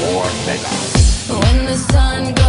or mega. When the sun goes